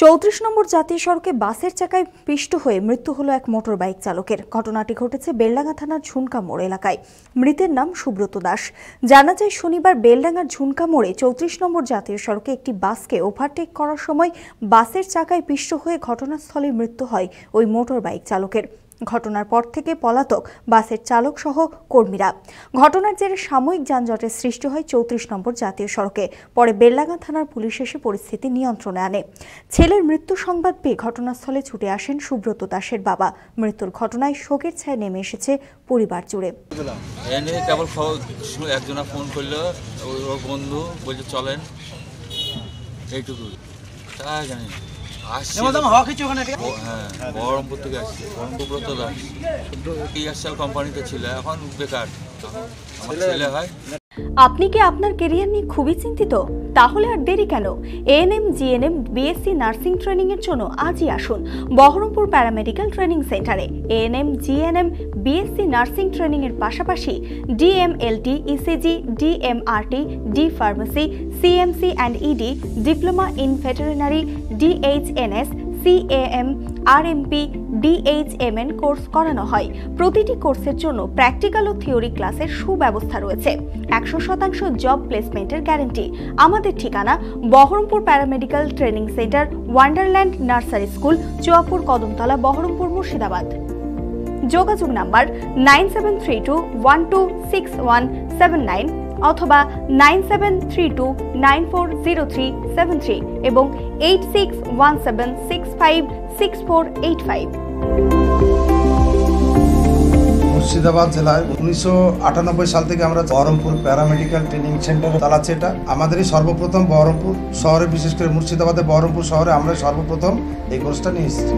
চৌত্রিশ নম্বর জাতীয় সড়কে বাসের চাকায় পিষ্ট হয়ে মৃত্যু হলো এক মোটর বাইক চালকের। ঘটনাটি ঘটেছে বেলডাঙ্গা থানার ঝুনকা মোড় এলাকায়। মৃতের নাম সুব্রত দাস। জানা যায়, শনিবার বেলডাঙ্গার ঝুনকা মোড়ে চৌত্রিশ নম্বর জাতীয় সড়কে একটি বাসকে ওভারটেক করার সময় বাসের চাকায় পিষ্ট হয়ে ঘটনাস্থলে মৃত্যু হয় ওই মোটর বাইক চালকের। ঘটনার পর থেকে পলাতক বাসের চালক সহ কর্মীরা। ঘটনার জেরে সাময়িক যানজটের সৃষ্টি হয় চৌত্রিশ নম্বর জাতীয় সড়কে। পরে বেল্লাগা থানার পুলিশ এসে পরিস্থিতি নিয়ন্ত্রণে আনে। ছেলের মৃত্যু সংবাদ পেয়ে ঘটনাস্থলে ছুটে আসেন সুব্রত দাসের বাবা। মৃত্যুর ঘটনায় শোকের ছায় নেমে এসেছে পরিবার জুড়ে। ফোন করল বন্ধু বলছে, চলেন। এইটুকু তা জানি। আসছি হ্যাঁ বহরমপুর থেকে আসছি। বহরমপুর তো দাস কোম্পানিতে ছিল এখন বেকার। ছেলে হয়। আপনি কি আপনার কেরিয়ার নিয়ে খুবই চিন্তিত? তাহলে আর দেরি কেন? ANM GNM BSc nursing training এর জন্য আজই আসুন বহরমপুর প্যারামেডিক্যাল ট্রেনিং সেন্টারে। ANM GNM BSc nursing training এর পাশাপাশি DMLT ECG DMRT D pharmacy CMC and ED diploma in veterinary DHNS CAM RMP DHMN course করানো হয়। প্রতিটি কোর্সের জন্য প্র্যাকটিক্যাল ও থিওরি ক্লাসের সুব্যবস্থা রয়েছে। একশো শতাংশ জব প্লেসমেন্টের গ্যারেন্টি আমাদের ঠিকানা Berhampore Paramedical Training Centre Wonderland Nursery School Chuapur, Kadamtala, Berhampore, Murshidabad. যোগাযোগ number nine seven three two one two six one seven nine অথবা nine seven three two nine four zero three seven three এবং eight six one seven six five six four eight five. Murshidabad জেলায় উনিশশো আটানব্বই সাল থেকে আমরা Baharampur paramedical training centre চালাচ্ছি এটা। আমাদেরই সর্বপ্রথম বহরমপুর শহরে, বিশেষ করে মুর্শিদাবাদে বহরমপুর শহরে আমরা সর্বপ্রথম এই কোর্সটা নিয়ে এসেছি।